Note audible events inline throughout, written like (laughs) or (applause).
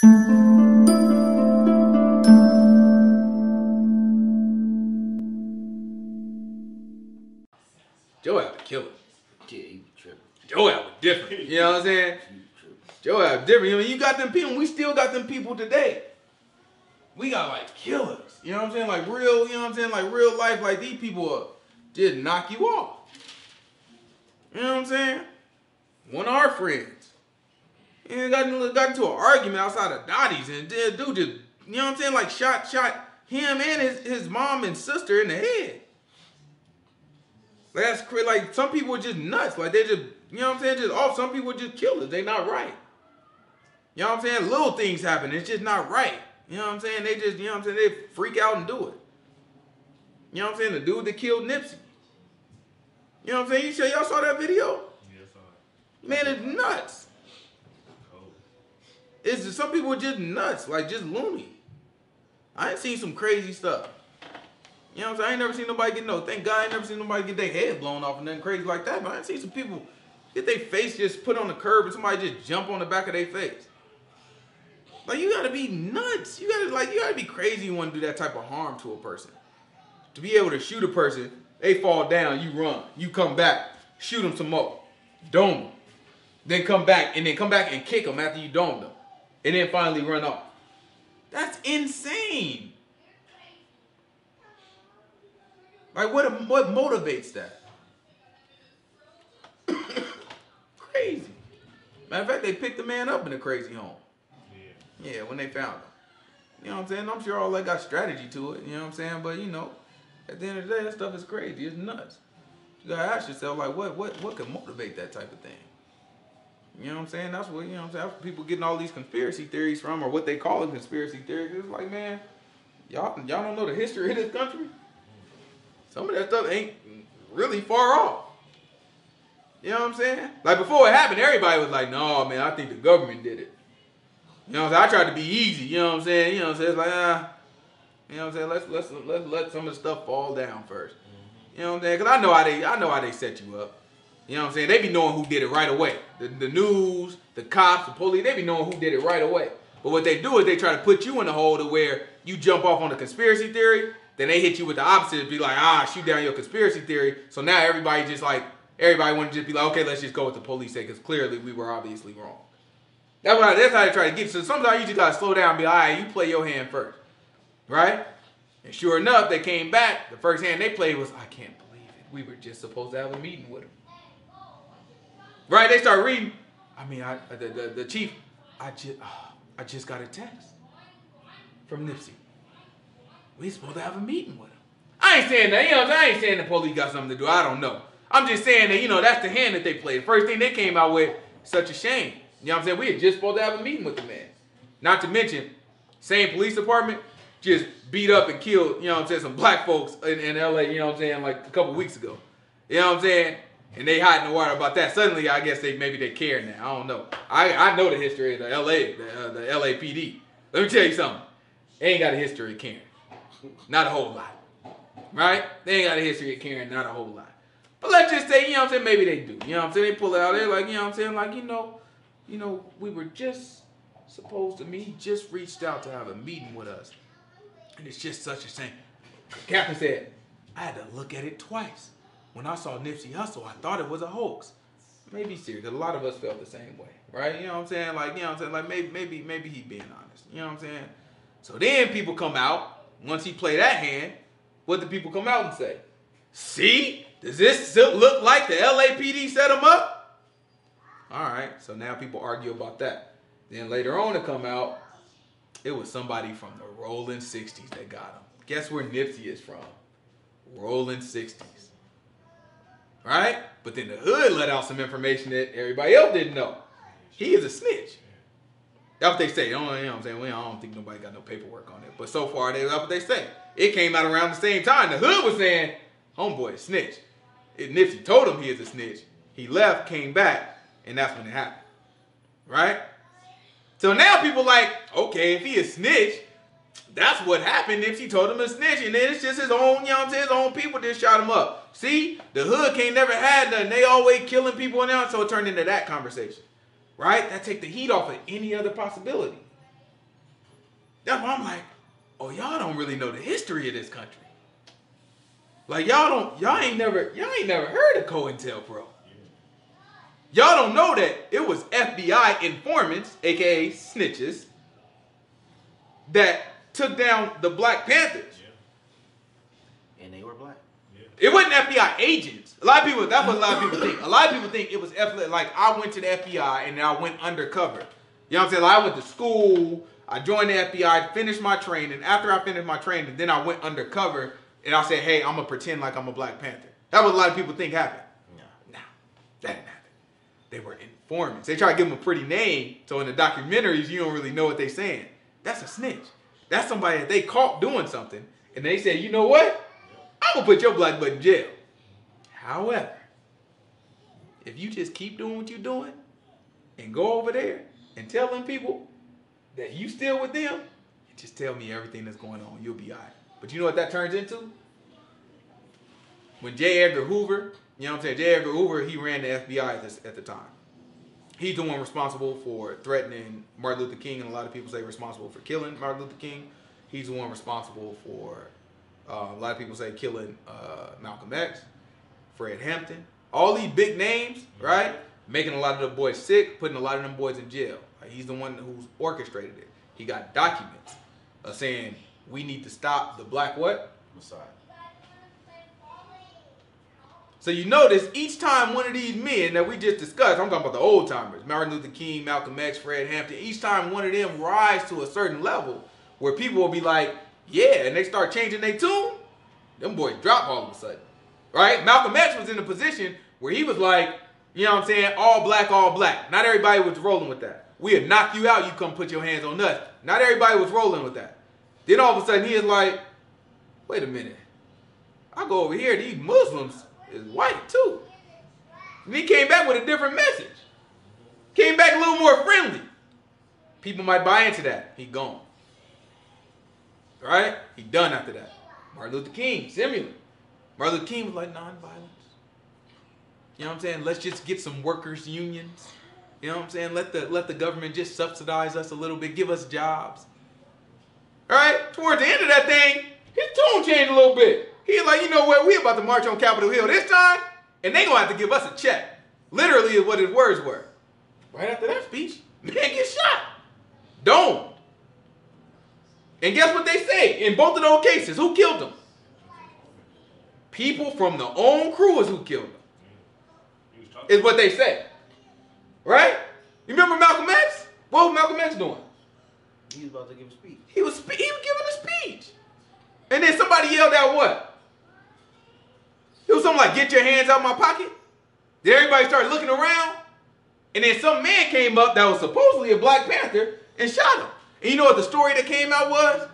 Joe had to kill it. Yeah, he was tripping. Joe had was different. You know what I'm saying? He was tripping. Joe had different. I mean, you got them people. We still got them people today. We got like killers. You know what I'm saying? Like real. You know what I'm saying? Like real life. Like these people will just knock you off. You know what I'm saying? One of our friends. And got, got into an argument outside of Dottie's and the dude just, you know what I'm saying? Like shot, shot him and his, his mom and sister in the head. Like, That's crazy. Like some people are just nuts. Like they just, you know what I'm saying? Just off. Some people just killers. They not right. You know what I'm saying? Little things happen. It's just not right. You know what I'm saying? They just, you know what I'm saying? They freak out and do it. You know what I'm saying? The dude that killed Nipsey. You know what I'm saying? You sure y'all saw that video? Yes, I Man, it's nuts. It's just, some people are just nuts, like just loony. I ain't seen some crazy stuff. You know what I'm saying? I ain't never seen nobody get no. Thank God I ain't never seen nobody get their head blown off and nothing crazy like that. But I ain't seen some people get their face just put on the curb and somebody just jump on the back of their face. Like you gotta be nuts. You gotta like you gotta be crazy. You want to do that type of harm to a person. To be able to shoot a person, they fall down, you run, you come back, shoot them some more, dome them, then come back and then come back and kick them after you dome them, and then finally run off. That's insane. Like what? What motivates that? (coughs) crazy. Matter of fact, they picked the man up in a crazy home. Yeah. Yeah, when they found him. You know what I'm saying? I'm sure all that got strategy to it. You know what I'm saying? But you know, at the end of the day, that stuff is crazy. It's nuts. You gotta ask yourself, like, what, what, what could motivate that type of thing? You know what I'm saying? That's what you know. what I'm saying. That's people getting all these conspiracy theories from, or what they call it conspiracy theories. It's like, man, y'all, y'all don't know the history of this country. Some of that stuff ain't really far off. You know what I'm saying? Like before it happened, everybody was like, "No, man, I think the government did it." You know what I'm saying? I tried to be easy. You know what I'm saying? You know what I'm saying? It's like, ah, you know what I'm saying? Let's let's let's let some of the stuff fall down first. You know what I'm saying? Cause I know how they I know how they set you up. You know what I'm saying? They be knowing who did it right away. The, the news, the cops, the police, they be knowing who did it right away. But what they do is they try to put you in the hole to where you jump off on the conspiracy theory, then they hit you with the opposite, be like, ah, shoot down your conspiracy theory. So now everybody just like, everybody want to just be like, okay, let's just go with the police say, because clearly we were obviously wrong. That's why that's how they try to get you. So sometimes you just gotta slow down and be like, all right, you play your hand first. Right? And sure enough, they came back. The first hand they played was, I can't believe it. We were just supposed to have a meeting with him. Right? They start reading. I mean, I the, the, the chief, I just uh, I just got a text from Nipsey. We supposed to have a meeting with him. I ain't saying that, you know? I ain't saying the police got something to do. I don't know. I'm just saying that, you know, that's the hand that they played. First thing they came out with, such a shame. You know what I'm saying? We had just supposed to have a meeting with the man. Not to mention, same police department just beat up and killed, you know what I'm saying, some black folks in, in LA, you know what I'm saying, like a couple weeks ago. You know what I'm saying? And they hide in the water about that. Suddenly, I guess they maybe they care now. I don't know. I, I know the history of the LA, the, uh, the LAPD. Let me tell you something. They ain't got a history of caring. Not a whole lot. Right? They ain't got a history of caring, not a whole lot. But let's just say, you know what I'm saying, maybe they do. You know what I'm saying? They pull it out there like, you know what I'm saying, like, you know, you know, we were just supposed to meet. He just reached out to have a meeting with us. And it's just such a shame. Captain said, I had to look at it twice. When I saw Nipsey Hussle, I thought it was a hoax. Maybe serious. A lot of us felt the same way, right? You know what I'm saying? Like, you know what I'm saying? Like, maybe, maybe, maybe he being honest. You know what I'm saying? So then people come out once he play that hand. What do people come out and say? See, does this look like the LAPD set him up? All right. So now people argue about that. Then later on to come out, it was somebody from the Rolling 60s that got him. Guess where Nipsey is from? Rolling 60s. Right? But then the hood let out some information that everybody else didn't know. He is a snitch. That's what they say. Don't, you know what I'm saying? I don't think nobody got no paperwork on it. But so far, that's what they say. It came out around the same time. The hood was saying, homeboy, is snitch. If Nipsey told him he is a snitch. He left, came back, and that's when it happened. Right? So now people like, okay, if he a snitch, that's what happened if she told him to snitch. And then it's just his own, you know what I'm saying, his own people just shot him up. See, the hood can't never had nothing. They always killing people now, so it turned into that conversation. Right? That take the heat off of any other possibility. That's why I'm like, oh, y'all don't really know the history of this country. Like y'all don't, y'all ain't never, y'all ain't never heard of COINTELPRO. Y'all don't know that it was FBI informants, aka snitches, that took down the Black Panthers. Yeah. And they were black. Yeah. It wasn't FBI agents. A lot of people, that's what a lot of people think. A lot of people think it was FBI, like I went to the FBI and then I went undercover. You know what I'm saying? Like I went to school, I joined the FBI, finished my training. After I finished my training, then I went undercover and I said, hey, I'm gonna pretend like I'm a Black Panther. That's what a lot of people think happened. No. No, that didn't happen. They were informants. They try to give them a pretty name, so in the documentaries, you don't really know what they're saying. That's a snitch. That's somebody that they caught doing something, and they said, you know what? I'm gonna put your black butt in jail. However, if you just keep doing what you're doing and go over there and tell them people that you still with them, just tell me everything that's going on, you'll be all right. But you know what that turns into? When J. Edgar Hoover, you know what I'm saying? J. Edgar Hoover, he ran the FBI at the time. He's the one responsible for threatening Martin Luther King, and a lot of people say responsible for killing Martin Luther King. He's the one responsible for, uh, a lot of people say killing uh, Malcolm X, Fred Hampton, all these big names, right? Making a lot of the boys sick, putting a lot of them boys in jail. Like, he's the one who's orchestrated it. He got documents uh, saying we need to stop the black what? Messiah. So you notice each time one of these men that we just discussed, I'm talking about the old timers, Martin Luther King, Malcolm X, Fred Hampton, each time one of them rise to a certain level where people will be like, yeah, and they start changing their tune, them boys drop all of a sudden. Right? Malcolm X was in a position where he was like, you know what I'm saying, all black, all black. Not everybody was rolling with that. We'll knock you out, you come put your hands on us. Not everybody was rolling with that. Then all of a sudden he is like, wait a minute. I go over here, these Muslims is white too. And he came back with a different message. Came back a little more friendly. People might buy into that. He gone. Right? He done after that. Martin Luther King, similar. Martin Luther King was like nonviolence. You know what I'm saying? Let's just get some workers' unions. You know what I'm saying? Let the let the government just subsidize us a little bit, give us jobs. All right? Towards the end of that thing, his tone changed a little bit. He like, you know what? We about to march on Capitol Hill this time, and they gonna have to give us a check. Literally is what his words were. Right after that speech, man get shot. Don't. And guess what they say in both of those cases? Who killed them? People from the own crew is who killed him. He was talking. Is what they say. Right? You remember Malcolm X? What was Malcolm X doing? He was about to give a speech. He was spe- he was giving a speech. And then somebody yelled out what? It was something like, get your hands out of my pocket. Then everybody started looking around. And then some man came up that was supposedly a Black Panther and shot him. And you know what the story that came out was?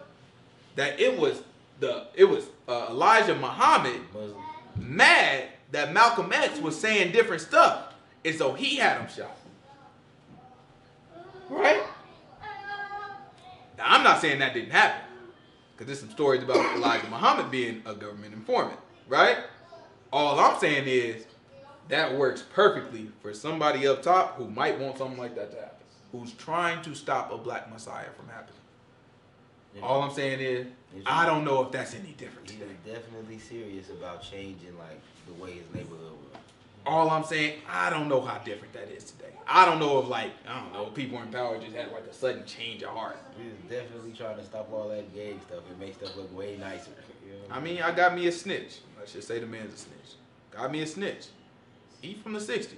That it was the it was uh, Elijah Muhammad Muslim. mad that Malcolm X was saying different stuff. And so he had him shot. Right? Now, I'm not saying that didn't happen. Because there's some stories about Elijah Muhammad being a government informant. Right? All I'm saying is that works perfectly for somebody up top who might want something like that to happen. Who's trying to stop a black messiah from happening. All I'm saying is, I don't know if that's any different today. definitely serious about changing like the way his neighborhood was. All I'm saying, I don't know how different that is today. I don't know if like, I don't know, people in power just had like a sudden change of heart. He's definitely trying to stop all that gay stuff and make stuff look way nicer. You know I mean, I got me a snitch. I should say the man's a snitch. Got me a snitch. He from the 60s.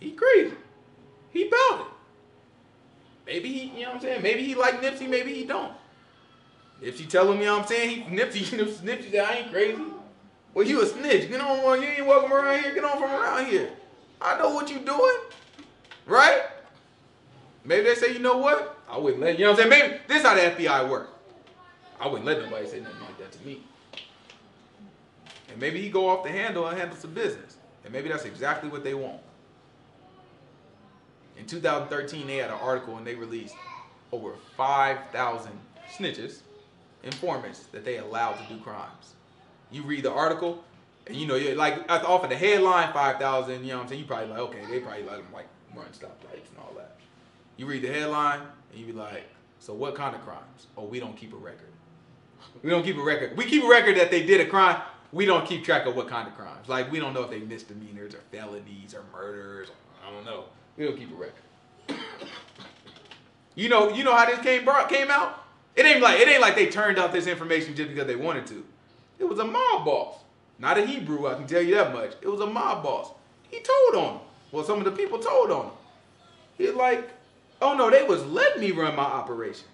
He crazy. He about it. Maybe he, you know what I'm saying? Maybe he like Nipsey, maybe he don't. Nipsey tell him, you know what I'm saying? He Nipsey, (laughs) Nipsey, said, I ain't crazy. Well, you a snitch. Get on, you ain't welcome around here. Get on from around here. I know what you doing. Right? Maybe they say, you know what? I wouldn't let, you know what I'm saying? Maybe this how the FBI work. I wouldn't let nobody say nothing like that to me. And maybe he go off the handle and handle some business. And maybe that's exactly what they want. In 2013, they had an article and they released over 5,000 snitches, informants that they allowed to do crimes. You read the article, and you know, you're like off of the headline, 5,000, you know what I'm saying? You probably like, okay, they probably let them like run stoplights and all that. You read the headline, and you be like, So what kind of crimes? Oh, we don't keep a record. We don't keep a record. We keep a record that they did a crime. We don't keep track of what kind of crimes. Like we don't know if they misdemeanors or felonies or murders. I don't know. We don't keep a record. (coughs) You know, you know how this came brought came out. It ain't like it ain't like they turned out this information just because they wanted to. It was a mob boss, not a Hebrew. I can tell you that much. It was a mob boss. He told on him. Well, some of the people told on him. He's like, oh no, they was letting me run my operation,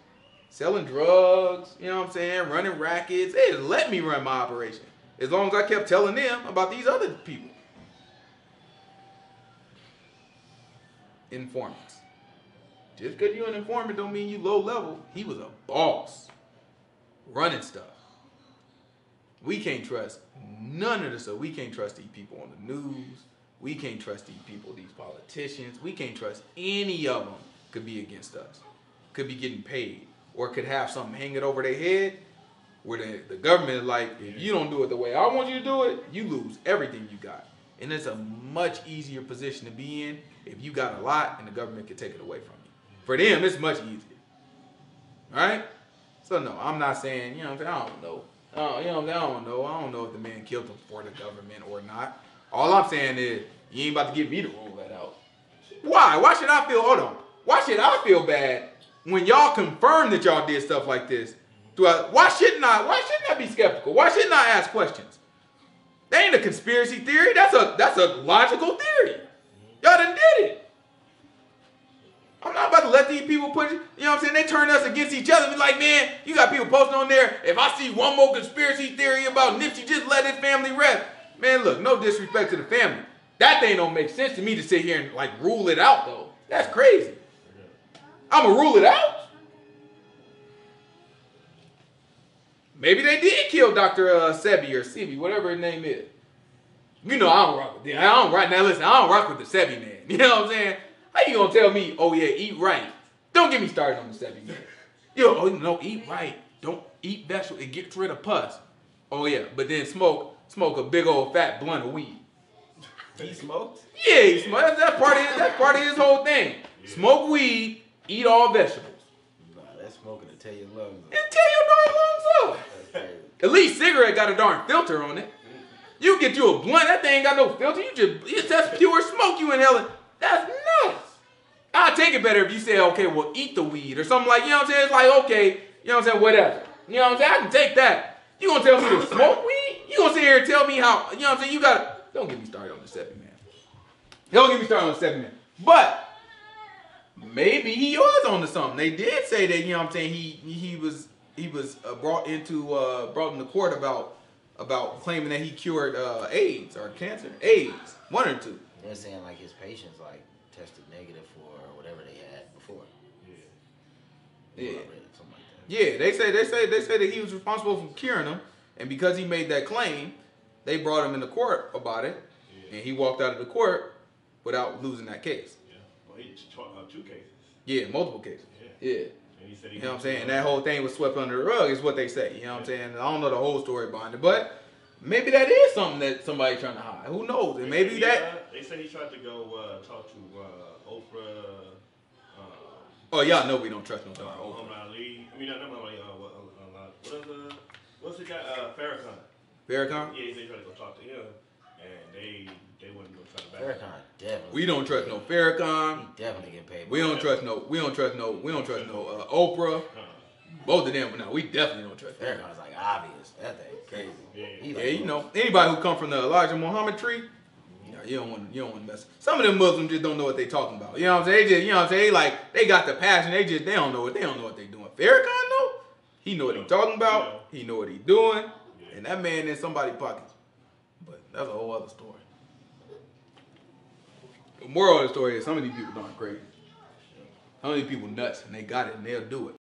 selling drugs. You know what I'm saying? Running rackets. They just let me run my operation as long as I kept telling them about these other people. Informants. Just because you're an informant don't mean you low level. He was a boss. Running stuff. We can't trust none of this stuff. We can't trust these people on the news. We can't trust these people, these politicians. We can't trust any of them could be against us. Could be getting paid. Or could have something hanging over their head where the, the government is like, if you don't do it the way I want you to do it, you lose everything you got. And it's a much easier position to be in if you got a lot and the government can take it away from you. For them, it's much easier. Right? So no, I'm not saying, you know what I'm saying? I don't know. Uh, you know what I'm saying? I don't know. I don't know if the man killed him for the government or not. All I'm saying is, you ain't about to get me to rule that out. Why? Why should I feel, hold on. Why should I feel bad when y'all confirm that y'all did stuff like this? Why shouldn't I, why shouldn't I be skeptical? Why shouldn't I ask questions? That ain't a conspiracy theory. That's a, that's a logical theory. Y'all done did it. I'm not about to let these people put, you know what I'm saying? They turn us against each other. Be like, man, you got people posting on there. If I see one more conspiracy theory about Nipsey, just let his family rest. Man, look, no disrespect to the family. That thing don't make sense to me to sit here and like rule it out though. That's crazy. I'ma rule it out. Maybe they did kill Dr. Uh, Sebi or Sebi, whatever his name is. You know I don't rock with them. I don't right now. Listen, I don't rock with the Sebi man. (laughs) You know what I'm saying? How you gonna tell me? Oh yeah, eat right. Don't get me started on the Sebi man. (laughs) Yo, oh, no, eat right. Don't eat vegetables. It gets rid of pus. Oh yeah, but then smoke smoke a big old fat blunt of weed. He smoked? Yeah, he smoked. That's, that's part of his, that's part of his whole thing. Smoke weed, eat all vegetables, Nah, that's smoking to tear your lungs and tear your darn lungs up. At least cigarette got a darn filter on it. You get you a blunt, that thing ain't got no filter. You just just pure smoke you inhaling. That's nuts. I'll take it better if you say, okay, well, eat the weed or something like, you know what I'm saying? It's like, okay, you know what I'm saying, whatever. You know what I'm saying? I can take that. You gonna tell me to smoke weed? You gonna sit here and tell me how, you know what I'm saying? You gotta, don't get me started on the Sebi man. Don't get me started on the Sebi man. But maybe he was on to something. They did say that, you know what I'm saying, he he was he was uh, brought into uh, brought into court about about claiming that he cured uh, AIDS or cancer. AIDS, one or two. They're saying like his patients like tested negative for whatever they had before. Yeah. I read something like that. Yeah, they say they say they say that he was responsible for curing them, and because he made that claim, they brought him into court about it, Yeah. and he walked out of the court without losing that case. Yeah. Well, he ch- uh, two cases. Yeah, multiple cases. Yeah. Yeah. And he said he You know what I'm saying? uh, And that whole thing was swept under the rug, is what they say. You know what I'm saying? I don't know the whole story behind it, but maybe that is something that somebody's trying to hide. Who knows? And maybe that. uh, they said he tried to go uh, talk to uh, Oprah. Uh, Oh, y'all know we don't trust no uh, Oprah. Muhammad Ali. I mean, not Muhammad Ali. Uh, what, uh, uh, what is the what's the guy? Uh, Farrakhan. Farrakhan? Yeah, he said he tried to go talk to him, and they they wouldn't go try to back. Farrakhan definitely. We don't trust no Farrakhan. He definitely get paid. We don't trust no. We don't trust no. We don't trust no uh, Oprah. Both of them. No, we definitely don't trust Farrakhan. Farrakhan's like obvious. That thing crazy. Yeah. He Yeah, like, you know, anybody who come from the Elijah Muhammad tree, you, know, you don't want you don't want to mess. Some of them Muslims just don't know what they talking about. You know what I'm saying? They just you know what I'm saying? They like they got the passion. They just they don't know what they don't know what they doing. Farrakhan though, he know what he talking about. He know what he doing, and that man in somebody's pockets. But that's a whole other story. The moral of the story is some of these people darn crazy. Some of these people nuts, and they got it, and they'll do it.